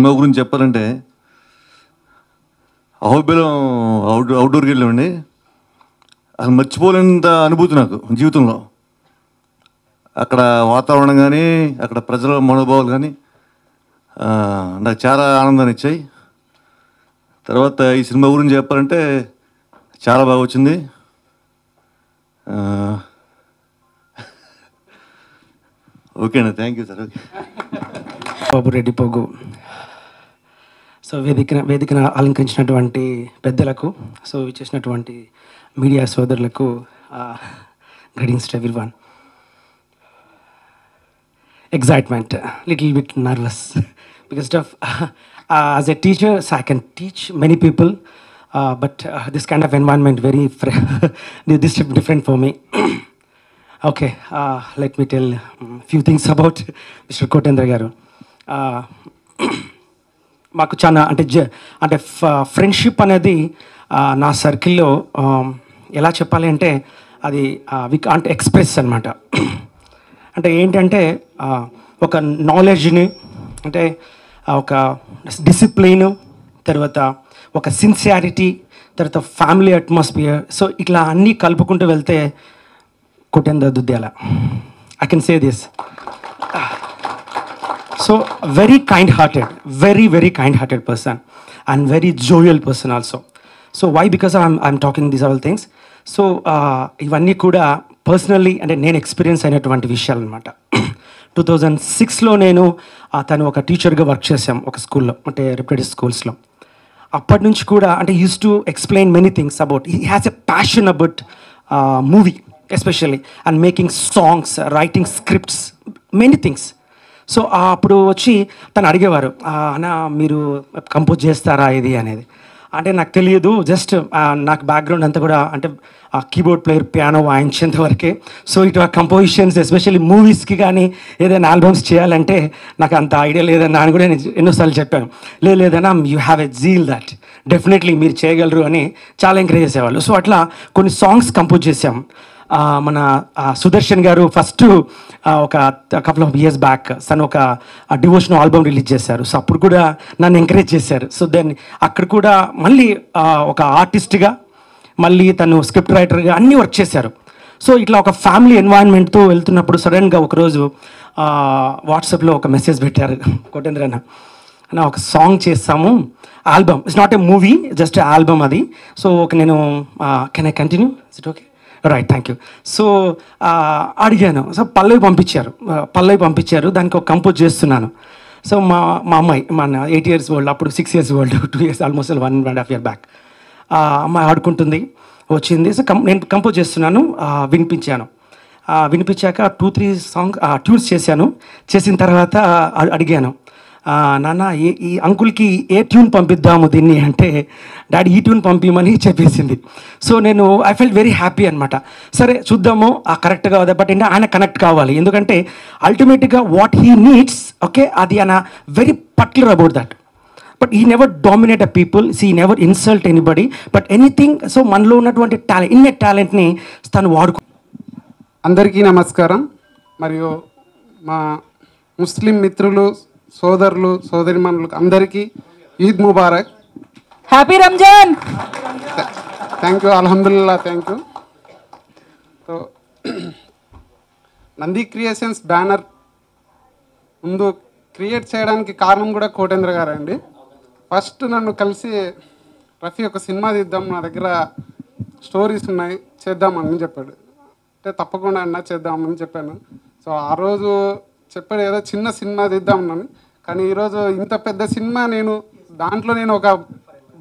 Cinema గురించి చెప్పాలంటే Ahobilam out అవుట్డోర్కి వెళ్ళామండి. అది మర్చిపోలేనంత అనుభూతి నాకు జీవితంలో. అక్కడ వాతావరణం కానీ అక్కడ ప్రజల మనోభావాలు కానీ నాకు చాలా ఆనందాన్ని ఇచ్చాయి. తర్వాత ఈ సినిమా గురించి చెప్పాలంటే చాలా బాగా వచ్చింది. ఓకేనా? ఓకే అండి thank you sir. Okay. Babu Reddy పోగు. సో వేదిక వేదికను అలంకరించినటువంటి పెద్దలకు సో ఇచ్చేసినటువంటి మీడియా సోదరులకు greetings to everyone excitement little bit nervous because of as a teacher I can teach many people but this kind of environment very this different for me okay let me tell few things about mister Kotendra garu మాకు చాలా అంటే జ అంటే friendship అనేది నా సర్కిల్లో ఎలా చెప్పాలి అంటే అది వి కాంట్ ఎక్స్ప్రెస్ అనమాట అంటే ఏంటంటే ఒక నాలెడ్జ్ని అంటే ఒక డిసిప్లిన్ తర్వాత ఒక సిన్సియారిటీ తర్వాత ఫ్యామిలీ అట్మాస్ఫియర్ సో ఇట్లా అన్నీ కలుపుకుంటూ వెళ్తే కుటుంబ Dudyala I can say this so very kind hearted very very kind hearted person and very jovial person also so why because I'm I'm talking these all things so ఇవన్నీ కూడా personally అంటే నేను experience అయినటువంటి విషయాలు అనమాట టూ థౌజండ్ సిక్స్లో నేను తను ఒక టీచర్గా వర్క్ చేశాం ఒక స్కూల్లో అంటే రెప్యుటెడ్ స్కూల్స్లో అప్పటి నుంచి కూడా అంటే used to explain many things about he has a passion about movie especially and making songs writing scripts many things so అప్పుడు వచ్చి తను అడిగేవారు అన్న మీరు కంపోజ్ చేస్తారా ఇది? అనేది. అంటే నాకు తెలియదు జస్ట్ నాకు బ్యాక్గ్రౌండ్ అంతా కూడా అంటే కీబోర్డ్ ప్లేయర్ పియానో వాయించేంత వరకే. సో ఇటు కంపోజిషన్స్ ఎస్పెషల్లీ మూవీస్కి కానీ ఏదైనా ఆల్బమ్స్ చేయాలంటే నాకు అంత ఐడియా లేదన్నా అని కూడా నేను ఎన్నోసార్లు చెప్పాను. లేదు లేదన్నా you have a zeal that definitely మీరు చేయగలరు అని చాలా ఎంకరేజ్ చేసేవాళ్ళు. సో అట్లా కొన్ని సాంగ్స్ కంపోజ్ చేసాం మన సుదర్శన్ గారు ఫస్ట్ ఒక కపుల్ ఆఫ్ ఇయర్స్ బ్యాక్ తను ఒక డివోషనల్ ఆల్బమ్ రిలీజ్ చేశారు. సో అప్పుడు కూడా నన్ను ఎంకరేజ్ చేశారు. సో దెన్ అక్కడ కూడా మళ్ళీ ఒక ఆర్టిస్ట్గా మళ్ళీ తను స్క్రిప్ట్ రైటర్గా అన్నీ వర్క్ చేశారు. సో ఇట్లా ఒక ఫ్యామిలీ ఎన్వైరన్మెంట్తో వెళ్తున్నప్పుడు సడన్గా ఒకరోజు వాట్సాప్లో ఒక మెసేజ్ పెట్టారు. కోటేంద్ర అన్న అన్న ఒక సాంగ్ చేస్తాము album it's not a movie just album అది. సో ఒక నేను can I continue it okay right thank you so అడిగాను. సో పల్లవి పంపించారు. పల్లవి పంపించారు. దానికి ఒక కంపోజ్ చేస్తున్నాను. సో మా మా అమ్మాయి మన ఎయిట్ ఇయర్స్ ఓల్డ్ అప్పుడు six years old two years almost one and half year back అమ్మాయి ఆడుకుంటుంది వచ్చింది. సో కం నేను కంపోజ్ చేస్తున్నాను. వినిపించాను. వినిపించాక టూ త్రీ సాంగ్ ట్యూన్స్ చేశాను. చేసిన తర్వాత అడిగాను. నాన్న ఈ ఈ అంకుల్కి ఏ ట్యూన్ పంపిద్దాము దీన్ని? అంటే డాడీ ఈ ట్యూన్ పంపించమని చెప్పేసింది. సో నేను ఐ ఫెల్ట్ వెరీ హ్యాపీ అనమాట సరే చూద్దాము. ఆ కరెక్ట్గా అవుదా బట్ అంటే ఆయన కనెక్ట్ కావాలి. ఎందుకంటే అల్టిమేట్గా వాట్ హీ నీడ్స్ ఓకే అది ఆయన very particular about that. But he never dominate a people. She never insult anybody. But anything so మనలో ఉన్నటువంటి టాలెంట్ ఇన్నే టాలెంట్ని తను వాడుకో అందరికీ నమస్కారం. మరియు మా ముస్లిం మిత్రులు సోదరులు సోదరిమణులకు అందరికీ ఈద్ ముబారక్. Happy Ramzan thank you అల్హమ్దుల్లా thank you so Nandi creations banner ముందు క్రియేట్ చేయడానికి కారణం కూడా కోటేంద్ర గారు అండి ఫస్ట్ నన్ను కలిసి రఫీ ఒక సినిమా తీద్దాం నా దగ్గర స్టోరీస్ ఉన్నాయి చేద్దామని చెప్పాడు. అంటే తప్పకుండా అన్న చేద్దామని చెప్పాను. సో ఆ రోజు చెప్పాడు ఏదో చిన్న సినిమా తీద్దామన్నాను కానీ ఈరోజు ఇంత పెద్ద సినిమా నేను దాంట్లో నేను ఒక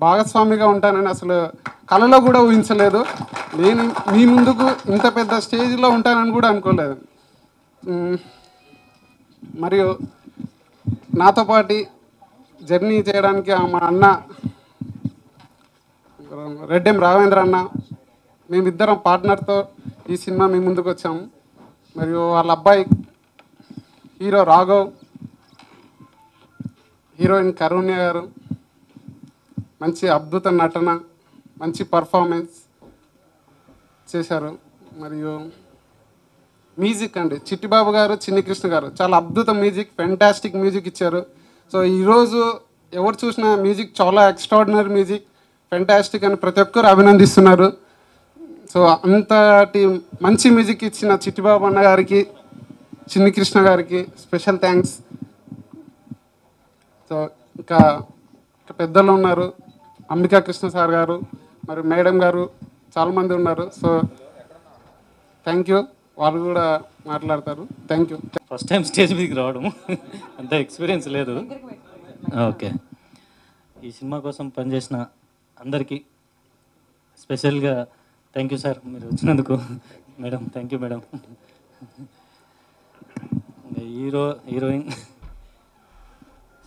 భాగస్వామిగా ఉంటానని అసలు కళలో కూడా ఊహించలేదు. నేను మీ ముందుకు ఇంత పెద్ద స్టేజ్లో ఉంటానని కూడా అనుకోలేదు. మరియు నాతో పాటు జర్నీ చేయడానికి ఆ మా అన్న రెడ్డెం రావేంద్ర అన్న మేమిద్దరం పార్ట్నర్తో ఈ సినిమా మీ ముందుకు వచ్చాము. మరియు వాళ్ళ అబ్బాయి హీరో రాఘవ్ హీరోయిన్ కరుణ్య గారు మంచి అద్భుత నటన మంచి పర్ఫార్మెన్స్ చేశారు. మరియు మ్యూజిక్ అండి. చిట్టిబాబు గారు చిన్ని కృష్ణ గారు చాలా అద్భుత మ్యూజిక్ ఫెంటాస్టిక్ మ్యూజిక్ ఇచ్చారు. సో ఈరోజు ఎవరు చూసినా మ్యూజిక్ చాలా ఎక్స్ట్రాడినరీ మ్యూజిక్ ఫెంటాస్టిక్ అని ప్రతి ఒక్కరు అభినందిస్తున్నారు. సో అంతటి మంచి మ్యూజిక్ ఇచ్చిన చిట్టిబాబు అన్న గారికి చిన్ని కృష్ణ గారికి స్పెషల్ థ్యాంక్స్. సో ఇంకా ఇంకా పెద్దలు ఉన్నారు. అంబికా కృష్ణ సార్ గారు మరి మేడం గారు చాలామంది ఉన్నారు. సో థ్యాంక్ యూ వాళ్ళు కూడా మాట్లాడతారు. Thank you first time stage మీదకి రావడం. అంత ఎక్స్పీరియన్స్ లేదు. ఓకే. ఈ సినిమా కోసం పనిచేసిన అందరికీ స్పెషల్గా థ్యాంక్ యూ సార్ మీరు వచ్చినందుకు. Madam thank you madam. Hero heroine.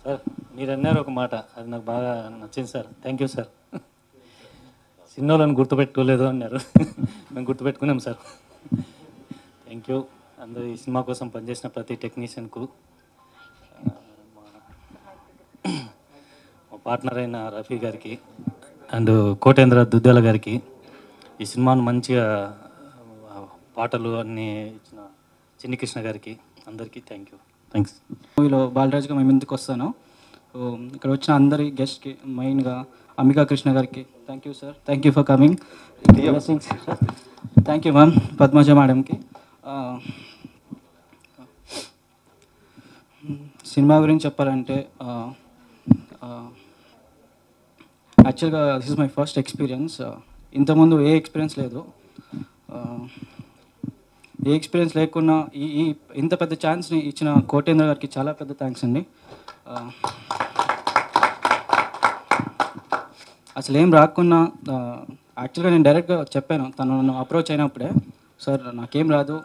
Sir మీరు అన్నారు ఒక మాట. అది నాకు బాగా నచ్చింది సార్. Thank you sir. సినిమాలను గుర్తుపెట్టుకోలేదు అన్నారు. మేము గుర్తుపెట్టుకున్నాం సార్. థ్యాంక్ యూ అందరూ ఈ సినిమా కోసం పనిచేసిన ప్రతి టెక్నీషియన్కు మా పార్ట్నర్ అయిన రఫీ గారికి అండ్ కోటేంద్ర దుద్దేల గారికి ఈ సినిమాను మంచిగా పాటలు అన్నీ ఇచ్చిన చిన్ని కృష్ణ గారికి అందరికీ థ్యాంక్ యూ థ్యాంక్స్ మూవీలో బాలరాజ్గా మేము ఎందుకు వస్తాను ఇక్కడ వచ్చిన అందరి గెస్ట్కి మెయిన్గా అంబికా కృష్ణ గారికి thank you sir thank you for coming thank you ma'am Padmaja మేడంకి సినిమా గురించి చెప్పాలంటే యాక్చువల్గా this is my first experience ఇంతకుముందు ఏ ఎక్స్పీరియన్స్ లేదు. ఏ ఎక్స్పీరియన్స్ లేకున్నా ఈ ఈ ఇంత పెద్ద ఛాన్స్ని ఇచ్చిన కోటేంద్ర గారికి చాలా పెద్ద థ్యాంక్స్ అండి. అసలు ఏం రాకున్నా యాక్చువల్గా నేను డైరెక్ట్గా చెప్పాను తను నన్ను అప్రోచ్ అయినప్పుడే. సార్ నాకేం రాదు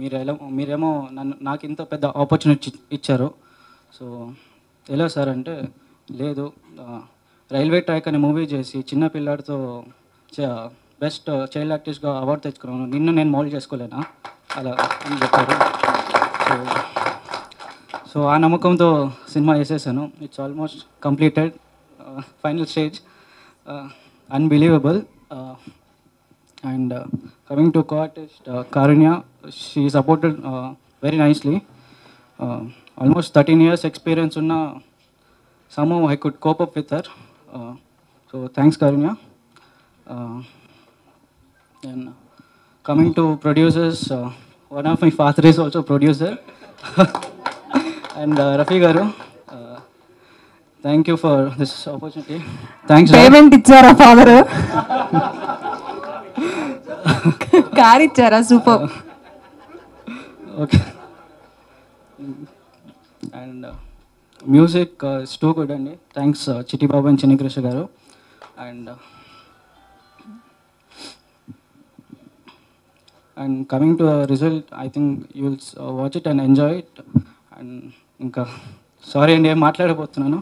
మీరు ఎలా మీరేమో నన్ను నాకు ఇంత పెద్ద ఆపర్చునిటీ ఇచ్చారు. సో ఎలా సార్ అంటే లేదు రైల్వే ట్రాక్ అనే మూవీ చేసి చిన్న పిల్లాడితో బెస్ట్ చైల్డ్ యాక్టర్స్గా అవార్డు తెచ్చుకున్నాను. నిన్ను నేను మోల్డ్ చేసుకోలేనా? అలా అని చెప్పారు. సో సో ఆ నమ్మకంతో సినిమా వేసేసాను. It's almost completed final stage unbelievable and coming to co artist Karunya she supported very nicely almost thirteen years experience ఉన్న some I could cope up with her so thanks Karunya and coming to producers one of my father is also producer and Rafi garu thank you for this opportunity thanks payment ఇచ్చారా father car ఇచ్చారా super okay and music is too good అండి. Thanks Chittibabu and Chinnakrishna garu and and coming to result I think you will watch it and enjoy it and ఇంకా sorry అండి ఏం మాట్లాడబోతున్నాను?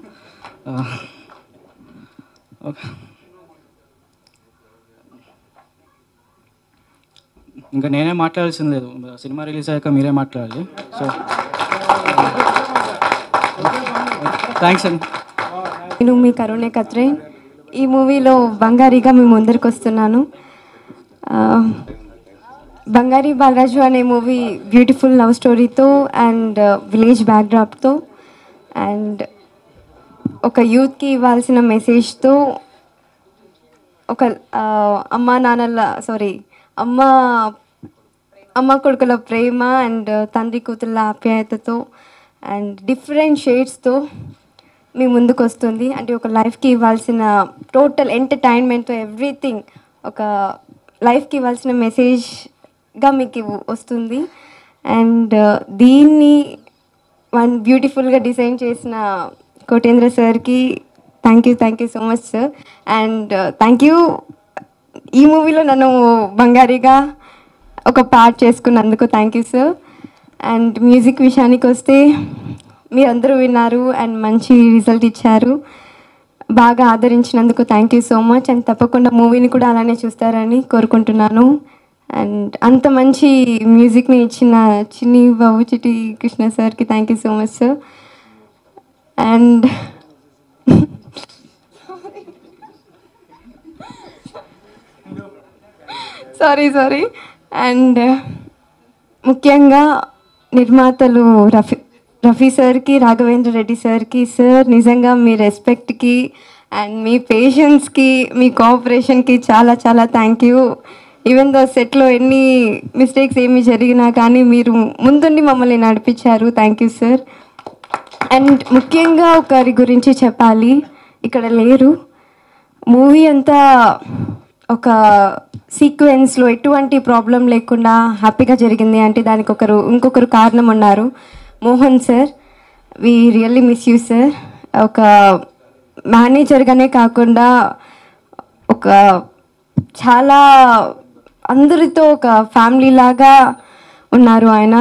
Okay. ఇంకా నేనే మాట్లాడాల్సింది లేదు. సినిమా రిలీజ్ అయ్యాక మీరే మాట్లాడాలి. సో థ్యాంక్స్ అండి. నేను మీ కరుణే కత్రే. ఈ మూవీలో బంగారీగా మీ ముందరికి వస్తున్నాను బంగారీ బాలరాజు అనే మూవీ బ్యూటిఫుల్ లవ్ స్టోరీతో అండ్ uh, విలేజ్ బ్యాక్డ్రాప్తో అండ్ ఒక యూత్కి ఇవ్వాల్సిన మెసేజ్తో ఒక uh, అమ్మ అమ్మా నాన్నల సారీ అమ్మ అమ్మ కొడుకుల ప్రేమ అండ్ uh, తండ్రి కూతుళ్ళ ఆప్యాయతతో అండ్ డిఫరెంట్ షేడ్స్తో మీ ముందుకు వస్తుంది అంటే ఒక లైఫ్కి ఇవ్వాల్సిన టోటల్ ఎంటర్టైన్మెంట్తో ఎవ్రీథింగ్ ఒక లైఫ్కి ఇవ్వాల్సిన మెసేజ్ గా మీకు వస్తుంది. అండ్ uh, దీన్ని వన్ బ్యూటిఫుల్గా డిజైన్ చేసిన కోటేంద్ర సార్కి thank you thank you so much sir. And uh, thank you ఈ మూవీలో నన్ను బంగారీగా ఒక పార్ట్ చేసుకున్నందుకు thank you sir. And music విషయానికి వస్తే మీరందరూ విన్నారు అండ్ మంచి రిజల్ట్ ఇచ్చారు. బాగా ఆదరించినందుకు thank you so much. And తప్పకుండా మూవీని కూడా అలానే చూస్తారని కోరుకుంటున్నాను. అండ్ అంత మంచి మ్యూజిక్ని ఇచ్చిన చిన్ని బాబు చిటి కృష్ణ సార్కి thank you so much sir and sorry sorry and ముఖ్యంగా నిర్మాతలు రఫీ రఫీ సార్కి రాఘవేంద్ర రెడ్డి సార్కి సార్ నిజంగా మీ రెస్పెక్ట్కి అండ్ మీ పేషెన్స్కి మీ కోఆపరేషన్కి చాలా చాలా థ్యాంక్ యూ ఈవెన్ దో సెట్లో ఎన్ని మిస్టేక్స్ ఏమి జరిగినా కానీ మీరు ముందుండి మమ్మల్ని నడిపించారు. థ్యాంక్ యూ సార్ అండ్ ముఖ్యంగా ఒకరి గురించి చెప్పాలి. ఇక్కడ లేరు. మూవీ అంతా ఒక సీక్వెన్స్లో ఎటువంటి ప్రాబ్లం లేకుండా హ్యాపీగా జరిగింది అంటే దానికి ఒకరు ఇంకొకరు కారణం ఉన్నారు. Mohan sir we really miss you sir ఒక మేనేజర్గానే కాకుండా ఒక చాలా అందరితో ఒక ఫ్యామిలీ లాగా ఉన్నారు ఆయన.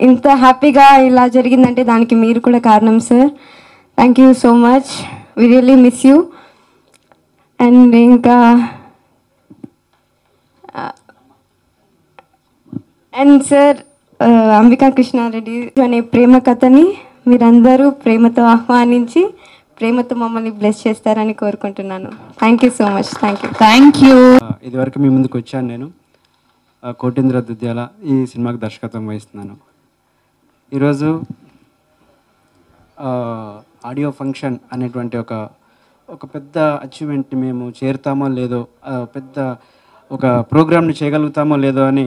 ఇంత హ్యాపీగా ఇలా జరిగిందంటే దానికి మీరు కూడా కారణం sir thank you so much we really miss you and ఇంకా uh, and sir uh, Ambika Krishna Reddy అనే ప్రేమ కథని మీరందరూ ప్రేమతో ఆహ్వానించి ప్రేమతో మమ్మల్ని బ్లెస్ చేస్తారని కోరుకుంటున్నాను. Thank you so much thank you thank you ఇదివరకు మీ ముందుకు వచ్చాను నేను. కోటేంద్ర దుద్యాల ఈ సినిమాకి దర్శకత్వం వహిస్తున్నాను. ఈరోజు ఆడియో ఫంక్షన్ అనేటువంటి ఒక ఒక పెద్ద అచీవ్మెంట్ని మేము చేరుతామో లేదో పెద్ద ఒక ప్రోగ్రామ్ని చేయగలుగుతామో లేదో అని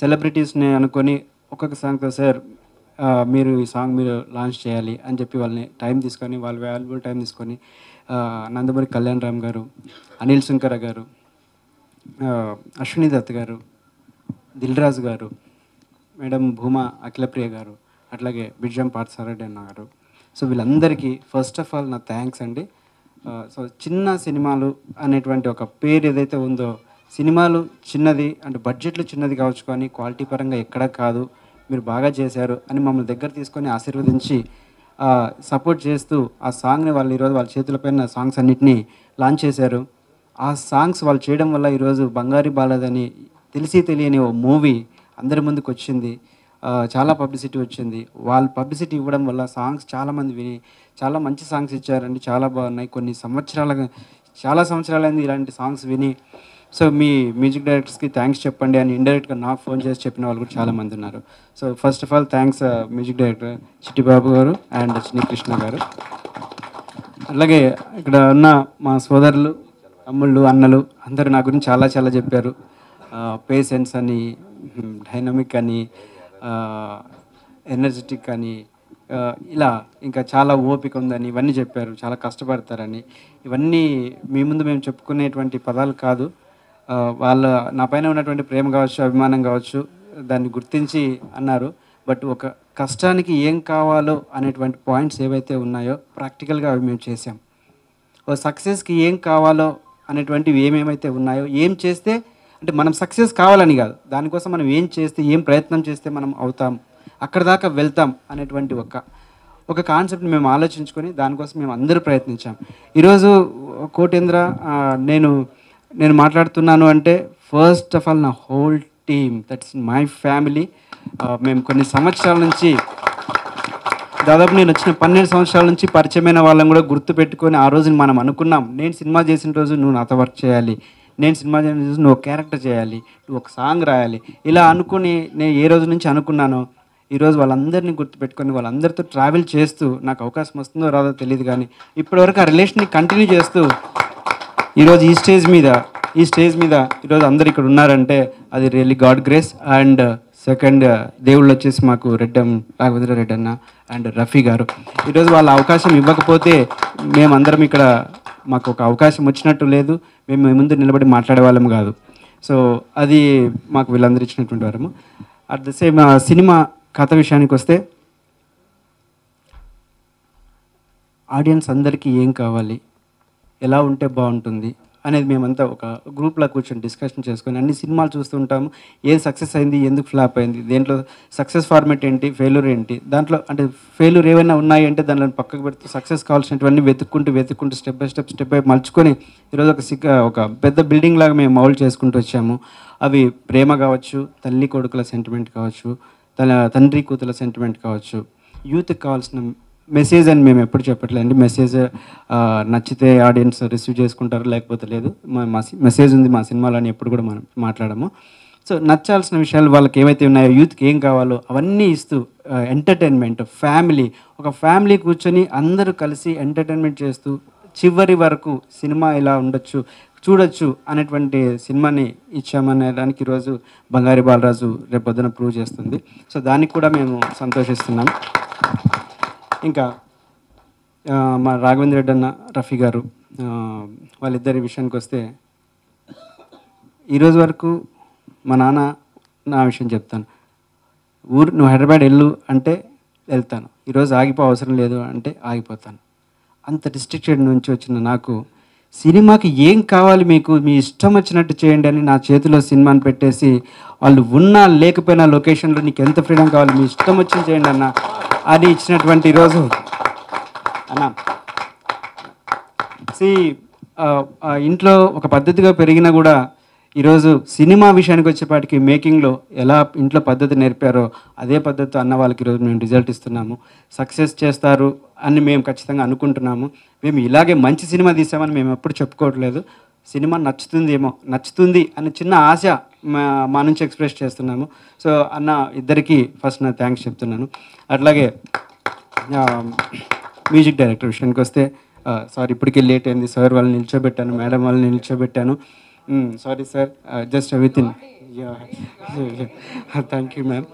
సెలబ్రిటీస్ని అనుకొని ఒక్కొక్క సాంగ్తో సార్ మీరు ఈ సాంగ్ మీరు లాంచ్ చేయాలి అని చెప్పి వాళ్ళని టైం తీసుకొని వాళ్ళ వాల్యుబుల్ టైం తీసుకొని నందమూరి కళ్యాణ్ రామ్ గారు అనిల్ శంకర గారు అశ్విని దత్ గారు దిల్ రాజు గారు మేడం భూమా అఖిలప్రియ గారు అట్లాగే బిడ్జం పార్థసారెడ్డి అన్న గారు. సో వీళ్ళందరికీ ఫస్ట్ ఆఫ్ ఆల్ నా థ్యాంక్స్ అండి. సో చిన్న సినిమాలు అనేటువంటి ఒక పేరు ఏదైతే ఉందో సినిమాలు చిన్నది అంటే బడ్జెట్లు చిన్నది కావచ్చు కానీ క్వాలిటీ పరంగా ఎక్కడ కాదు. మీరు బాగా చేశారు అని మమ్మల్ని దగ్గర తీసుకొని ఆశీర్వదించి సపోర్ట్ చేస్తూ ఆ సాంగ్ని వాళ్ళు ఈరోజు వాళ్ళ చేతులపైన సాంగ్స్ అన్నిటినీ లాంచ్ చేశారు. ఆ సాంగ్స్ వాళ్ళు చేయడం వల్ల ఈరోజు బంగారి బాలదని తెలిసి తెలియని ఓ మూవీ అందరి ముందుకు వచ్చింది. చాలా పబ్లిసిటీ వచ్చింది. వాళ్ళు పబ్లిసిటీ ఇవ్వడం వల్ల సాంగ్స్ చాలామంది విని చాలా మంచి సాంగ్స్ ఇచ్చారండి. చాలా బాగున్నాయి. కొన్ని సంవత్సరాలుగా చాలా సంవత్సరాలైంది ఇలాంటి సాంగ్స్ విని. సో మీ మ్యూజిక్ డైరెక్టర్స్కి థ్యాంక్స్ చెప్పండి అని ఇండైరెక్ట్గా నాకు ఫోన్ చేసి చెప్పిన వాళ్ళు కూడా చాలామంది ఉన్నారు. So first of all thanks music director Chittibabu garu and Chinni Krishna గారు. అలాగే ఇక్కడ ఉన్న మా సోదరులు తమ్ముళ్ళు అన్నలు అందరూ నా గురించి చాలా చాలా చెప్పారు. పేషెన్స్ అని డైనమిక్ అని ఎనర్జెటిక్ అని ఇలా ఇంకా చాలా ఓపిక ఉందని ఇవన్నీ చెప్పారు చాలా కష్టపడతారని. ఇవన్నీ మీ ముందు మేము చెప్పుకునేటువంటి పదాలు కాదు. వాళ్ళ నా పైన ఉన్నటువంటి ప్రేమ కావచ్చు అభిమానం కావచ్చు దాన్ని గుర్తించి అన్నారు. బట్ ఒక కష్టానికి ఏం కావాలో అనేటువంటి పాయింట్స్ ఏవైతే ఉన్నాయో ప్రాక్టికల్గా అవి మేము చేసాం ఓ సక్సెస్కి ఏం కావాలో అనేటువంటివి ఏమేమైతే ఉన్నాయో ఏం చేస్తే అంటే మనం సక్సెస్ కావాలని కాదు. దానికోసం మనం ఏం చేస్తే ఏం ప్రయత్నం చేస్తే మనం అవుతాం అక్కడ దాకా వెళ్తాం అనేటువంటి ఒక ఒక కాన్సెప్ట్ మేము ఆలోచించుకొని దానికోసం మేము అందరూ ప్రయత్నించాం. ఈరోజు కోటేంద్ర నేను నేను మాట్లాడుతున్నాను అంటే ఫస్ట్ ఆఫ్ ఆల్ నా whole team that's my family మేము కొన్ని సంవత్సరాల నుంచి దాదాపు నేను వచ్చిన పన్నెండు సంవత్సరాల నుంచి పరిచయమైన వాళ్ళని కూడా గుర్తు పెట్టుకొని ఆ రోజు మనం అనుకున్నాం. నేను సినిమా చేసిన రోజు నువ్వు నాతో వర్క్ చేయాలి. నేను సినిమా చేసిన రోజు నువ్వు క్యారెక్టర్ చేయాలి. నువ్వు ఒక సాంగ్ రాయాలి. ఇలా అనుకుని నేను ఏ రోజు నుంచి అనుకున్నానో ఈరోజు వాళ్ళందరినీ గుర్తుపెట్టుకొని వాళ్ళందరితో ట్రావెల్ చేస్తూ నాకు అవకాశం వస్తుందో రాదో తెలియదు కానీ ఇప్పటివరకు ఆ రిలేషన్ని కంటిన్యూ చేస్తూ ఈరోజు ఈ స్టేజ్ మీద ఈ స్టేజ్ మీద ఈరోజు అందరు ఇక్కడ ఉన్నారంటే అది really God grace. And second దేవుళ్ళు వచ్చేసి మాకు రెడ్డం రాఘవేంద్ర రెడ్డి అన్న అండ్ రఫీ గారు. ఈరోజు వాళ్ళ అవకాశం ఇవ్వకపోతే మేమందరం ఇక్కడ మాకు ఒక అవకాశం వచ్చినట్టు లేదు. మేము మీ ముందు నిలబడి మాట్లాడే వాళ్ళం కాదు. సో అది మాకు వీళ్ళందరూ ఇచ్చినటువంటి వారము. అట్ ద సేమ్ సినిమా కథ విషయానికి వస్తే ఆడియన్స్ అందరికీ ఏం కావాలి? ఎలా ఉంటే బాగుంటుంది అనేది మేమంతా ఒక గ్రూప్లో కూర్చొని డిస్కషన్ చేసుకొని అన్ని సినిమాలు చూస్తుంటాము ఏది సక్సెస్ అయింది? ఎందుకు ఫ్లాప్ అయింది? దేంట్లో సక్సెస్ ఫార్మేట్ ఏంటి? ఫెయిల్యూర్ ఏంటి? దాంట్లో అంటే ఫెయిల్యూర్ ఏమైనా ఉన్నాయి అంటే దానిలో పక్కకు పెడుతూ సక్సెస్ కావాల్సినటువన్నీ వెతుక్కుంటూ వెతుక్కుంటూ step by step step by మలుచుకొని ఈరోజు ఒక సిగ్గ ఒక పెద్ద బిల్డింగ్ లాగా మేము మౌల్డ్ చేసుకుంటూ వచ్చాము. అవి ప్రేమ కావచ్చు తల్లి కొడుకుల సెంటిమెంట్ కావచ్చు తన తండ్రి కూతుల సెంటిమెంట్ కావచ్చు యూత్కి కావాల్సిన మెసేజ్ అని మేము ఎప్పుడు చెప్పట్లేదండి. మెసేజ్ నచ్చితే ఆడియన్స్ రిసీవ్ చేసుకుంటారు లేకపోతే లేదు. మా మా మెసేజ్ ఉంది మా సినిమాలో అని ఎప్పుడు కూడా మనం మాట్లాడము. సో నచ్చాల్సిన విషయాలు వాళ్ళకి ఏవైతే ఉన్నాయో యూత్కి ఏం కావాలో అవన్నీ ఇస్తూ ఎంటర్టైన్మెంట్ ఫ్యామిలీ. ఒక ఫ్యామిలీ కూర్చొని అందరూ కలిసి ఎంటర్టైన్మెంట్ చేస్తూ చివరి వరకు సినిమా ఇలా ఉండొచ్చు చూడొచ్చు అనేటువంటి సినిమాని ఇచ్చామనే దానికి ఈరోజు బంగారి బాలరాజు రేపు పొద్దున ప్రూవ్ చేస్తుంది. సో దానికి కూడా మేము సంతోషిస్తున్నాం. ఇంకా మా రాఘవేంద్ర రెడ్డి అన్న రఫీ గారు వాళ్ళిద్దరి విషయానికి వస్తే ఈరోజు వరకు మా నాన్న నా విషయం చెప్తాను. ఊరు నువ్వు హైదరాబాద్ వెళ్ళు అంటే వెళ్తాను. ఈరోజు ఆగిపో అవసరం లేదు అంటే ఆగిపోతాను. అంత డిస్ట్రిక్టెడ్ నుంచి వచ్చిన నాకు సినిమాకి ఏం కావాలి మీకు? మీ ఇష్టం వచ్చినట్టు చేయండి అని నా చేతిలో సినిమాని పెట్టేసి వాళ్ళు ఉన్నా లేకపోయినా లొకేషన్లో నీకు ఎంత ఫ్రీడమ్ కావాలి మీ ఇష్టం వచ్చింది చేయండి అన్న. అది ఇచ్చినటువంటి ఈరోజు అన్న సి ఇంట్లో ఒక పద్ధతిగా పెరిగినా కూడా ఈరోజు సినిమా విషయానికి వచ్చేపాటికి మేకింగ్లో ఎలా ఇంట్లో పద్ధతి నేర్పారో అదే పద్ధతితో అన్న వాళ్ళకి ఈరోజు మేము రిజల్ట్ ఇస్తున్నాము. సక్సెస్ చేస్తారు అని మేము ఖచ్చితంగా అనుకుంటున్నాము. మేము ఇలాగే మంచి సినిమా తీసామని మేము ఎప్పుడు చెప్పుకోవట్లేదు. సినిమా నచ్చుతుందేమో నచ్చుతుంది అనే చిన్న ఆశ మా నుంచి ఎక్స్ప్రెస్ చేస్తున్నాము. సో అన్న ఇద్దరికీ ఫస్ట్ నా థ్యాంక్స్ చెప్తున్నాను. అట్లాగే మ్యూజిక్ డైరెక్టర్ విషయానికి వస్తే సార్ ఇప్పటికే లేట్ అయింది. సార్ వాళ్ళని నిల్చోబెట్టాను మేడం వాళ్ళని నిల్చోబెట్టాను. Sorry sir just with in thank you ma'am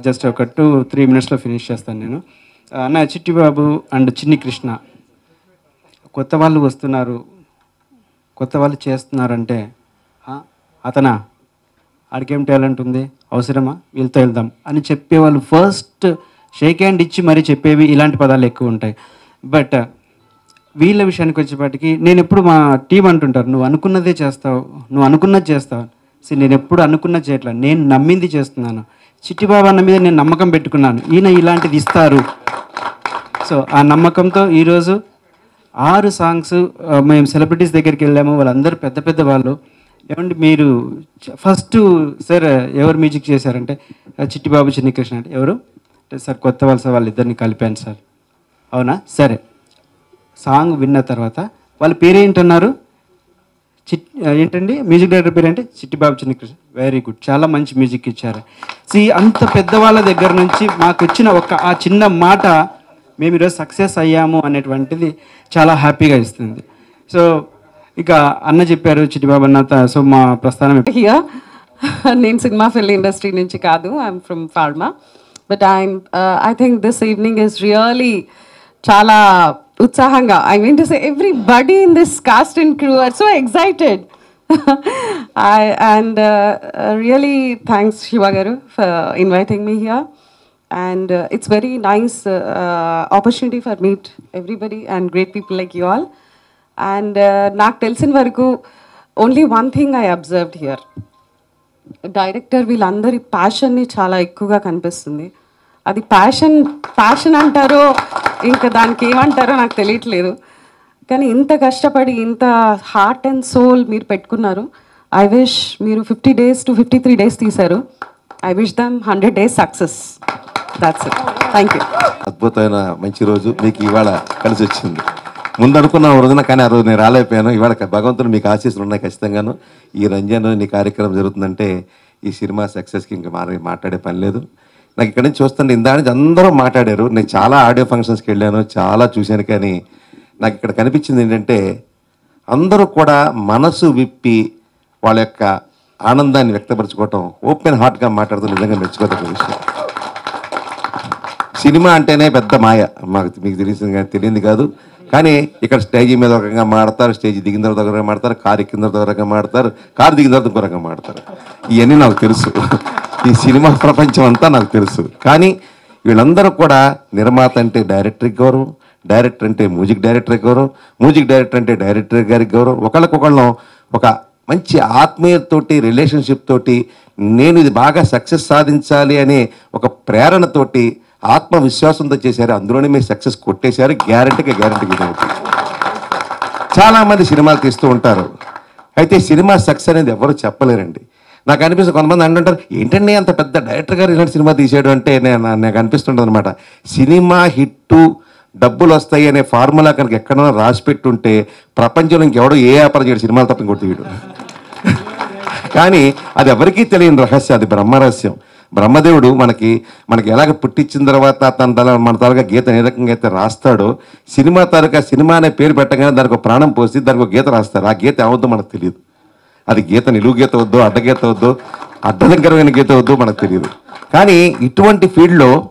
just ఒక టూ త్రీ మినిట్స్లో ఫినిష్ చేస్తాను నేను. Uh, అన్న చిట్టిబాబు అండ్ చిన్ని కృష్ణ. కొత్త వాళ్ళు వస్తున్నారు. కొత్త వాళ్ళు చేస్తున్నారంటే అతనా? ఆడికేం టాలెంట్ ఉంది? అవసరమా? వీళ్ళతో వెళ్దాం అని చెప్పేవాళ్ళు ఫస్ట్ షేక్ హ్యాండ్ ఇచ్చి మరీ చెప్పేవి ఇలాంటి పదాలు ఎక్కువ ఉంటాయి. బట్ వీళ్ళ విషయానికి వచ్చేపాటికి నేను ఎప్పుడు మా టీం అంటుంటారు నువ్వు అనుకున్నదే చేస్తావు నువ్వు అనుకున్నది చేస్తావు. సో నేను ఎప్పుడు అనుకున్నది చేయట్లేదు నేను నమ్మింది చేస్తున్నాను. చిట్టిబాబు అన్న మీద నేను నమ్మకం పెట్టుకున్నాను. ఈయన ఇలాంటిది ఇస్తారు. సో ఆ నమ్మకంతో ఈరోజు ఆరు సాంగ్స్ మేము సెలబ్రిటీస్ దగ్గరికి వెళ్ళాము. వాళ్ళందరూ పెద్ద పెద్ద వాళ్ళు. ఏమండి మీరు ఫస్ట్ సార్ ఎవరు మ్యూజిక్ చేశారంటే చిట్టిబాబు చిన్నకృష్ణ అంటే ఎవరు? అంటే సార్ కొత్త వలస వాళ్ళిద్దరిని కలిపాను సార్. అవునా? సరే. సాంగ్ విన్న తర్వాత వాళ్ళ పేరేంటన్నారు? చిట్ ఏంటండి? మ్యూజిక్ డైరెక్టర్ పేరు అంటే చిట్టిబాబు చిన్నకృష్ణ వెరీ గుడ్ చాలా మంచి మ్యూజిక్ ఇచ్చారు. సి అంత పెద్దవాళ్ళ దగ్గర నుంచి మాకు వచ్చిన ఒక ఆ చిన్న మాట మేము ఈరోజు సక్సెస్ అయ్యాము అనేటువంటిది చాలా హ్యాపీగా ఇస్తుంది. సో ఇక అన్న చెప్పారు చిట్టిబాబు అన్న త- సో మా ప్రస్థానం నేను సినిమా ఫిల్మ్ ఇండస్ట్రీ నుంచి కాదు I'm from pharma but I'm I think this evening is really చాలా ఉత్సాహంగా I mean to say everybody in this cast and crew are so excited I and uh, uh, really thanks Shiva Garu for inviting me here. And uh, it's very nice uh, uh, opportunity for meet everybody and great people like you all. And uh, నాకు తెలిసిన వరకు only one thing I observed here director వీళ్ళందరి ప్యాషన్ని చాలా ఎక్కువగా కనిపిస్తుంది అది passion passion అంటారో ఇంకా దానికి ఏమంటారో నాకు తెలియట్లేదు. కానీ ఇంత కష్టపడి ఇంత హార్ట్ అండ్ సోల్ మీరు పెట్టుకున్నారు. ఐ విష్ మీరు fifty days to fifty three days తీశారు. I wish them hundred days success that's it thank you అద్భుతమైన మంచి రోజు మీకు ఇవాళ కలిసి వచ్చింది. ముందు అనుకున్న రోజున కానీ ఆ రోజు నేను రాలేకపోయాను. ఇవాళ భగవంతుడు మీకు ఆశీస్సులు ఉన్నాయి ఖచ్చితంగాను. ఈ రంజాన్ నీ కార్యక్రమం జరుగుతుందంటే ఈ సినిమా సక్సెస్కి ఇంకా మాట్లాడే పని లేదు. నాకు ఇక్కడ నుంచి చూస్తుంటే ఇందా నుంచి అందరూ మాట్లాడారు. నేను చాలా ఆడియో ఫంక్షన్స్కి వెళ్ళాను చాలా చూశాను కానీ నాకు ఇక్కడ కనిపించింది ఏంటంటే అందరూ కూడా మనసు విప్పి వాళ్ళ యొక్క ఆనందాన్ని వ్యక్తపరచుకోవటం ఓపెన్ హార్ట్గా మాట్లాడుతూ నిజంగా మెచ్చుకోదగ్గ విషయం. సినిమా అంటేనే పెద్ద మాయ. మాకు మీకు తెలిసింది కానీ తెలియదు కాదు. కానీ ఇక్కడ స్టేజ్ మీద ఒక రకంగా మాడతారు స్టేజ్ దిగిన తర్వాత ఒక రకంగా మాడతారు కారు ఎక్కిన తర్వాత ఒక రకంగా మాడతారు కారు దిగిన తర్వాత ఇంకో రకంగా మాడతారు. ఇవన్నీ నాకు తెలుసు. ఈ సినిమా ప్రపంచం అంతా నాకు తెలుసు. కానీ వీళ్ళందరూ కూడా నిర్మాత అంటే డైరెక్టర్కి గౌరవం డైరెక్టర్ అంటే మ్యూజిక్ డైరెక్టర్కి గౌరవం మ్యూజిక్ డైరెక్టర్ అంటే డైరెక్టర్ గారికి గౌరవం. ఒకళ్ళకొకళ్ళం ఒక మంచి ఆత్మీయతతోటి రిలేషన్షిప్ తోటి నేను ఇది బాగా సక్సెస్ సాధించాలి అనే ఒక ప్రేరణతోటి ఆత్మవిశ్వాసంతో చేశారు అందులోనే మీరు సక్సెస్ కొట్టేశారు గ్యారంటీగా గ్యారంటీ ఇదవుతుంది చాలామంది సినిమాలు తీస్తూ ఉంటారు. అయితే సినిమా సక్సెస్ అనేది ఎవరు చెప్పలేరండి. నాకు అనిపిస్తుంది కొంతమంది అంటుంటారు ఏంటండి అంత పెద్ద డైరెక్టర్ గారు ఇలాంటి సినిమా తీసాడు అంటే నేను నాకు అనిపిస్తుంటుంది అనమాట సినిమా హిట్టు డబ్బులు వస్తాయి అనే ఫార్ములా కనుక ఎక్కడైనా రాసి పెట్టుంటే ప్రపంచంలో ఇంకెవడో ఏ వ్యాపారం చేయడు సినిమాలు తప్ప ఇంకోటి తీయడు కానీ అది ఎవరికీ తెలియని రహస్యం అది బ్రహ్మరహస్యం. బ్రహ్మదేవుడు మనకి మనకి ఎలాగ పుట్టించిన తర్వాత తన తల మన తాలూకా గీత ఏ రకంగా అయితే రాస్తాడో సినిమా తాలూకా సినిమా అనే పేరు పెట్టగానే దానికి ప్రాణం పోసి దానికి ఒక గీత రాస్తారు. ఆ గీత ఏమవుద్దో మనకు తెలియదు. అది గీత నిలువు గీత వద్దు అడ్డగీత వద్దు అడ్డదంకరమైన గీత వద్దు మనకు తెలియదు. కానీ ఇటువంటి ఫీల్డ్లో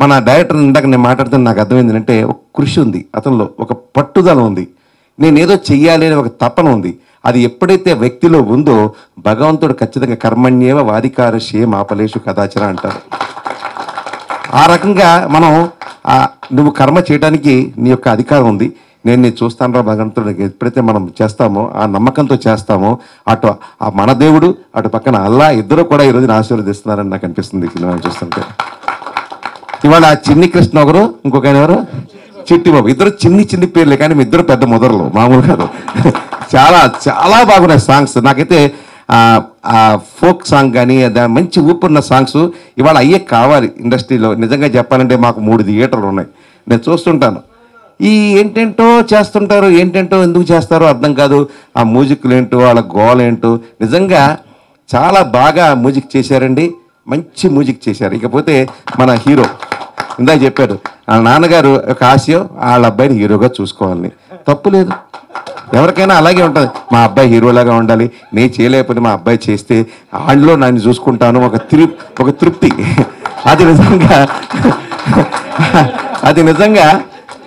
మన డైరెక్టర్ ఇందాక నేను మాట్లాడుతున్న నాకు అర్థమైంది అంటే ఒక కృషి ఉంది. అతనిలో ఒక పట్టుదల ఉంది. నేనేదో చెయ్యాలి అనే ఒక తపన ఉంది. అది ఎప్పుడైతే వ్యక్తిలో ఉందో భగవంతుడు ఖచ్చితంగా కర్మణ్యేవ వాధికార షేమ్ ఆపలేషు కదాచర అంటారు. ఆ రకంగా మనం ఆ, నువ్వు కర్మ చేయడానికి నీ యొక్క అధికారం ఉంది. నేను నేను చూస్తాను రా భగవంతుడు ఎప్పుడైతే మనం చేస్తామో ఆ నమ్మకంతో చేస్తామో అటు ఆ మన దేవుడు అటు పక్కన అల్లా ఇద్దరు కూడా ఈరోజు ఆశీర్వదిస్తున్నారని నాకు అనిపిస్తుంది సినిమా చూస్తుంటే. ఇవాళ చిన్ని కృష్ణ ఒకరు ఇంకొక ఆయన ఎవరు? చిట్టి బాబు. ఇద్దరు చిన్ని చిన్ని పేర్లే కానీ మీ ఇద్దరు పెద్ద ముదరులు మామూలు కాదు. చాలా చాలా బాగున్నాయి సాంగ్స్ నాకైతే ఆ, ఫోక్ సాంగ్ కానీ దాని మంచి ఊపున్న సాంగ్స్ ఇవాళ అయ్యే కావాలి ఇండస్ట్రీలో. నిజంగా చెప్పాలంటే మాకు మూడు థియేటర్లు ఉన్నాయి. నేను చూస్తుంటాను. ఈ ఏంటేంటో చేస్తుంటారు ఏంటేంటో ఎందుకు చేస్తారో అర్థం కాదు. ఆ మ్యూజిక్లు ఏంటో వాళ్ళ గోల్ ఏంటో. నిజంగా చాలా బాగా మ్యూజిక్ చేశారండి. మంచి మ్యూజిక్ చేశారు. ఇకపోతే మన హీరో ఇందాక చెప్పారు వాళ్ళ నాన్నగారు ఒక ఆశయం వాళ్ళ అబ్బాయిని హీరోగా చూసుకోవాలని. తప్పు లేదు. ఎవరికైనా అలాగే ఉంటుంది. మా అబ్బాయి హీరోలాగా ఉండాలి. నేను చేయలేకపోతే మా అబ్బాయి చేస్తే ఆళ్ళలో నన్ను చూసుకుంటాను. ఒక తృ ఒక తృప్తి. అది నిజంగా అది నిజంగా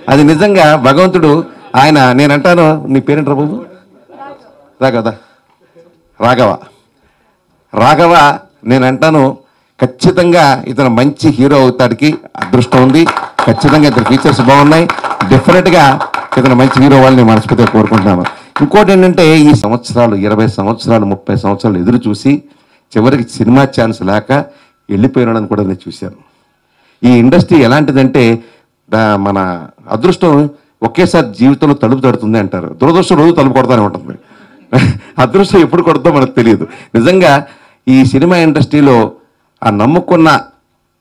అది నిజంగా భగవంతుడు ఆయన నేనంటాను నీ పేరేంట్రా బాబు? రాఘవ. రాఘవ. రాఘవ నేను అంటాను ఖచ్చితంగా ఇతను మంచి హీరో అవుతాడికి అదృష్టం ఉంది. ఖచ్చితంగా ఇద్దరు ఫీచర్స్ బాగున్నాయి. డెఫినెట్గా ఇతను మంచి హీరో వాళ్ళని మనస్ఫూర్తిగా కోరుకుంటున్నాను ఇంకోటి ఏంటంటే ఈ సంవత్సరాలు ఇరవై సంవత్సరాలు ముప్పై సంవత్సరాలు ఎదురు చూసి చివరికి సినిమా ఛాన్స్ లేక వెళ్ళిపోయినాడని కూడా నేను చూశాను. ఈ ఇండస్ట్రీ ఎలాంటిదంటే మన అదృష్టం ఒకేసారి జీవితంలో తలుపు తడుతుంది అంటారు. దురదృష్టం రోజు తలుపు కొడతానే ఉంటుంది. అదృష్టం ఎప్పుడు కొడుతుందో మనకు తెలియదు. నిజంగా ఈ సినిమా ఇండస్ట్రీలో ఆ నమ్ముకున్న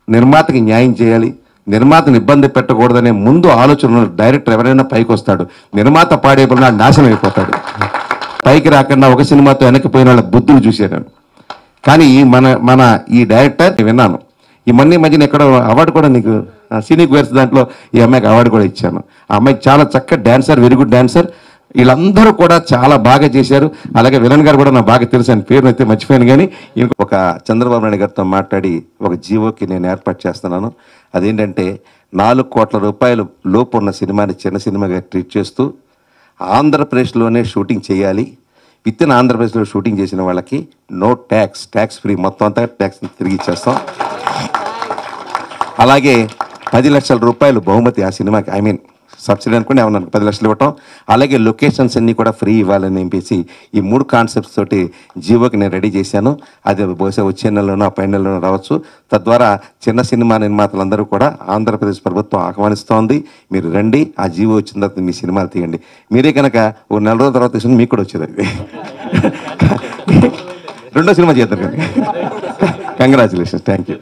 నిర్మాతకి న్యాయం చేయాలి. నిర్మాతను ఇబ్బంది పెట్టకూడదనే ముందు ఆలోచన డైరెక్టర్ ఎవరైనా పైకి వస్తాడు నిర్మాత పాడేపడినా నాశనం అయిపోతాడు. పైకి రాకుండా ఒక సినిమాతో వెనక్కిపోయిన వాళ్ళ బుద్ధులు చూశాను కానీ ఈ మన మన ఈ డైరెక్టర్ విన్నాను. ఈ మొన్న ఈ మధ్యన ఎక్కడో అవార్డు కూడా నీకు సినీ వేర్స్ దాంట్లో ఈ అమ్మాయికి అవార్డు కూడా ఇచ్చాను. ఆ అమ్మాయికి చాలా చక్కగా డాన్సర్ వెరీ గుడ్ డాన్సర్. వీళ్ళందరూ కూడా చాలా బాగా చేశారు. అలాగే విలన్ గారు కూడా నాకు బాగా తెలుసు. అని పేరును అయితే మర్చిపోయాను కానీ ఈయన ఒక చంద్రబాబు నాయుడు గారితో మాట్లాడి ఒక జీవోకి నేను ఏర్పాటు చేస్తున్నాను. అదేంటంటే నాలుగు కోట్ల రూపాయలు లోపు ఉన్న సినిమాని చిన్న సినిమాగా ట్రీట్ చేస్తూ ఆంధ్రప్రదేశ్లోనే షూటింగ్ చేయాలి. విత్ ఇన్ ఆంధ్రప్రదేశ్లో షూటింగ్ చేసిన వాళ్ళకి నో ట్యాక్స్ ట్యాక్స్ ఫ్రీ. మొత్తం అంతా ట్యాక్స్ తిరిగి ఇచ్చేస్తాం. అలాగే పది లక్షల రూపాయలు బహుమతి ఆ సినిమాకి ఐ మీన్ సబ్సిడీ అనుకుని ఏమన్నా పది లక్షలు ఇవ్వటం. అలాగే లొకేషన్స్ అన్నీ కూడా ఫ్రీ ఇవ్వాలని చెప్పేసి ఈ మూడు కాన్సెప్ట్స్ తోటి జీవోకి నేను రెడీ చేశాను. అది బహుశా వచ్చే నెలలోనో ఆ పై నెలలోనో రావచ్చు. తద్వారా చిన్న సినిమా నిర్మాతలందరూ కూడా ఆంధ్రప్రదేశ్ ప్రభుత్వం ఆహ్వానిస్తోంది. మీరు రండి ఆ జీవో వచ్చిన తర్వాత మీ సినిమాలు తీయండి. మీరే కనుక ఓ నెల రోజుల తర్వాత తీసిన మీకు కూడా వచ్చేది అది. రెండో సినిమా చేద్దాం కంగ్రాచులేషన్స్ థ్యాంక్ యూ